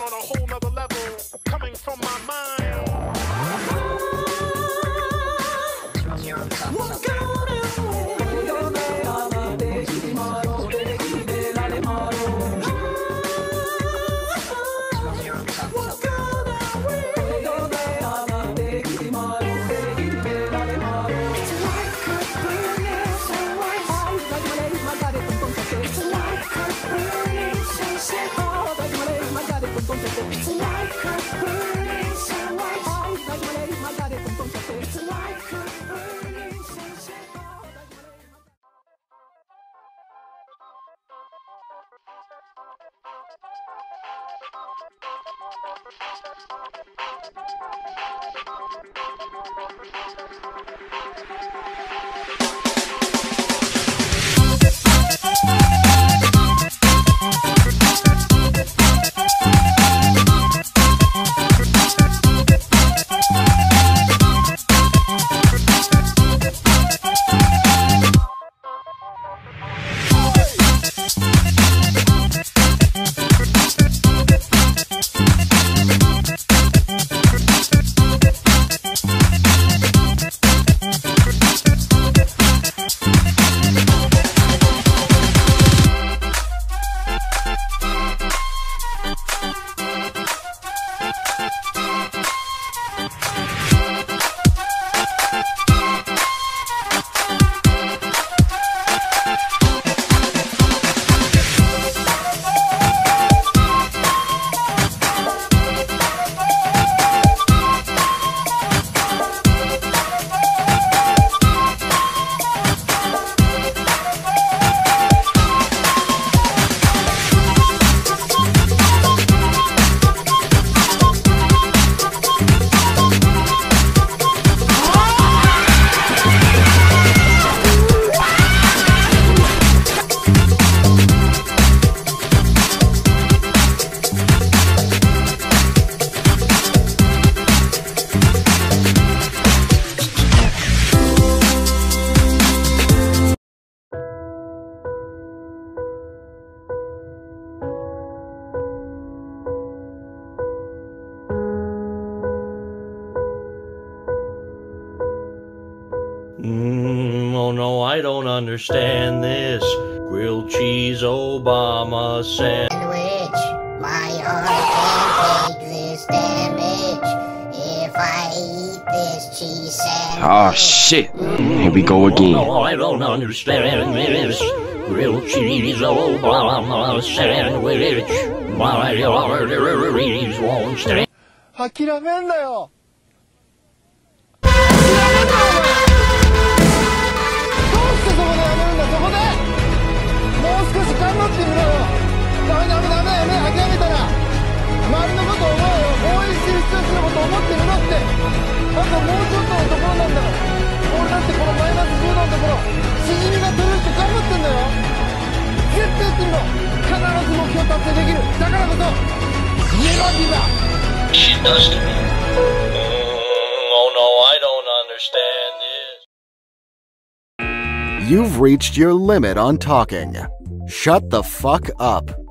on a whole nother level. Coming from my mind. Mm, oh no, I don't understand this. Grilled cheese Obama sandwich. My heart can take this damage if I eat this cheese sandwich. Oh shit. Here we go again. Oh, I don't understand this. Grilled cheese Obama sandwich. My arteries won't stand. 諦めんなよ 周りのこと思うよ応援してる人たちのこと思ってみろってあともうちょっとのところなんだから俺だってこのマイナス10度のところしじみが取れるって頑張ってんだよ絶対やってみろ必ず目標達成できるだからこそネバーギブアップ She does to me. Mm, oh no, I don't understand this. You've reached your limit on talking. Shut the fuck up.